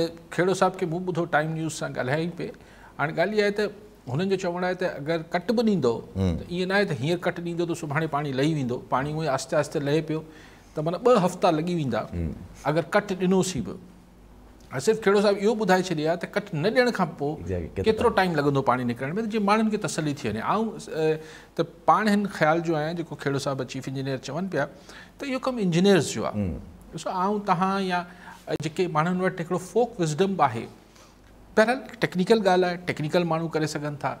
खेड़ो साहिब खे मूं ॿुधो टाइम न्यूज़ सां ॻाल्हाई पिए। हाणे ॻाल्हि इहा आहे त हुननि जो चवणु आहे त अगरि कट बि ॾींदो त ईअं न आहे त हींअर कट ॾींदो त सुभाणे पाणी लही वेंदो। पाणी उहे आहिस्ते आहिस्ते लहे पियो त माना ॿ हफ़्ता लॻी वेंदा। अगरि कट ॾिनोसीं बि ऐं सिर्फ़ु खेड़ो साहिबु इहो ॿुधाए छॾियो आहे त कट न ॾियण खां पोइ केतिरो टाइम? लॻंदो पाणी निकिरण में? जीअं माण्हुनि खे तसली थी वञे। ऐं त पाण हिन ख़्याल जो आहियाँ जेको खेड़ो साहिबु चीफ इंजीनियर चवनि पिया त इहो कमु इंजीनियर्स जो आहे। ॾिसो आऊँ तव्हां या जेके माण्हुनि वटि हिकिड़ो फोक विज़डम आहे बहरहाल टेक्निकल ॻाल्हि आहे टेक्निकल माण्हू करे सघनि था।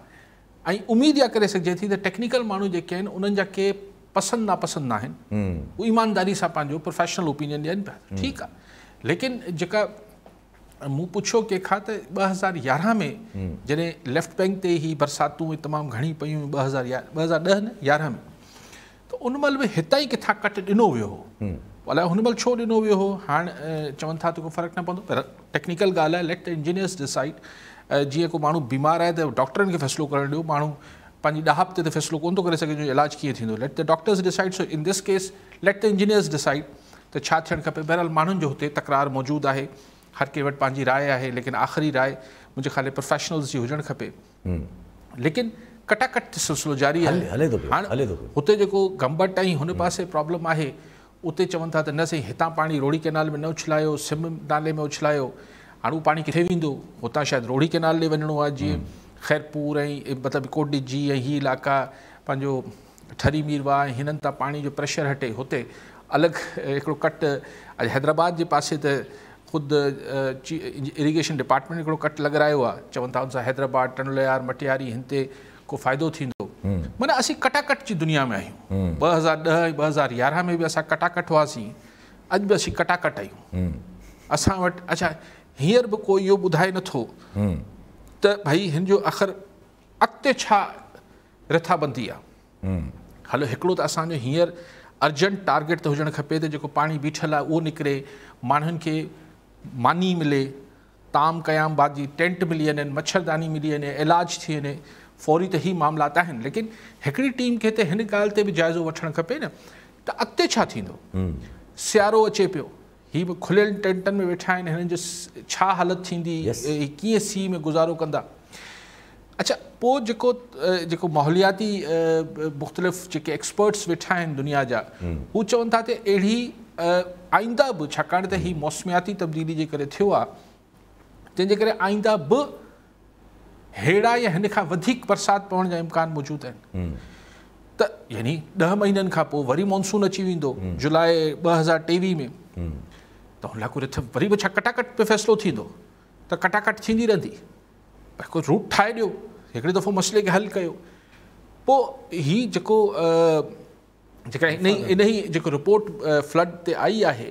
ऐं उमेदु इहा करे सघिजे थी त टेक्निकल माण्हू जेके आहिनि उन्हनि जा के पसंदि नापसंदि न आहिनि। उहे ईमानदारी सां पंहिंजो प्रोफेशनल ओपिनियन ॾियनि पिया। ठीकु आहे। लेकिन जेका मूं पुछियो कंहिंखां त ॿ हज़ार यारहं में जॾहिं लेफ़्ट बैंक ते ई बरसातूं तमामु घणी पयूं ॿ हज़ार यारहं ॿ हज़ार ॾह न यारहं में त उन महिल बि हितां ई किथां कट ॾिनो वियो हो। अलाए हुन महिल छो ॾिनो वियो हो हाणे चवनि था त को फ़र्क़ु न पवंदो। पर टेक्निकल ॻाल्हि आहे लेट इंजीनियर्स डिसाइड जीअं को माण्हू बीमार आहे त डॉक्टरनि खे फ़ैसिलो करणु ॾियो। माण्हू पंहिंजी ॾहाप ते फ़ैसिलो कोन थो करे सघे जो इलाजु कीअं थींदो। Let the doctors decide so in this case let the engineers decide त छा थियणु खपे। बहरहाल माण्हुनि जो हुते तकरार मौजूदु आहे। हर कंहिं वटि पंहिंजी राय आहे लेकिन आख़िरी राय मुंहिंजे ख़ाली प्रोफेशनल्स जी हुजणु खपे। लेकिन कटाकट सिलसिलो जारी आहे। हाणे हुते जेको गंबट ऐं हुन पासे प्रॉब्लम आहे। उते चवनि था न साईं हितां पाणी रोड़ी केनाल में न उछलायो सिम नाले में उछलायो हाणे उहो पाणी किथे वेंदो हुतां शायदि रोड़ी केनाल ॾे वञिणो आहे जीअं ख़ैरपुर ऐं मतिलबु कोडिजी ऐं हीअ इलाइक़ा ठरी मीरवा ऐं हिननि जो प्रेशर हटे हुते अलॻि हिकिड़ो कट अॼु हैदराबाद जे पासे त ख़ुदि इरीगेशन डिपार्टमेंट हिकिड़ो कट लॻारायो आहे चवनि था हुन सां हैदराबाद टनलियार मटियारी हिन ते को फ़ाइदो थींदो माना असीं कटाकट जी दुनिया में आहियूं ॿ हज़ार ॾह ॿ हज़ार यारहं में बि असां कटाकट हुआसीं अॼु बि असीं कटाकट आहियूं असां वटि अच्छा हींअर बि कोई इहो ॿुधाए नथो त भई हिन जो आख़िर अॻिते छा रिथाबंदी आहे हलो हिकिड़ो त असांजो हींअर अर्जेंट टारगेट त हुजणु खपे त जेको पाणी बीठल आहे उहो निकिरे माण्हुनि खे मानी मिले ताम क़याम बाजी टेंट मिली वञनि मच्छरदानी मिली वञे इलाजु थी वञे। फौरी त ई मामलात आहिनि। लेकिन हिकिड़ी टीम खे त हिन ॻाल्हि ते बि जाइज़ो वठणु खपे न। त अॻिते छा थींदो? सियारो अचे पियो। हीअ बि खुलियल टेंटनि में वेठा आहिनि हिननि जो छा हालति थींदी? कीअं सीउ में गुज़ारो कंदा? अच्छा पोइ जेको जेको माहौलियाती मुख़्तलिफ़ जेके एक्सपर्ट्स वेठा आहिनि दुनिया जा हू चवनि था त अहिड़ी आईंदा बि छाकाणि त हीअ मौसमियाती तब्दीली जे करे थियो आहे तंहिंजे करे आईंदा बि अहिड़ा या हिन खां वधीक बरसाति पवण जा इम्कान मौजूदु आहिनि त यानी ॾह महीननि खां पोइ वरी मॉनसून अची वेंदो जुलाई ॿ हज़ार टेवीह में त हुन लाइ को रिथ वरी बि छा कटाकट पे फ़ैसिलो थींदो त कटाकट थींदी रहंदी भई रूट ठाहे ॾियो हिकिड़े दफ़ो मसइले खे हल कयो पोइ हीअ जेको जेका इन इन ई जेको रिपोर्ट फ्लड ते आई आहे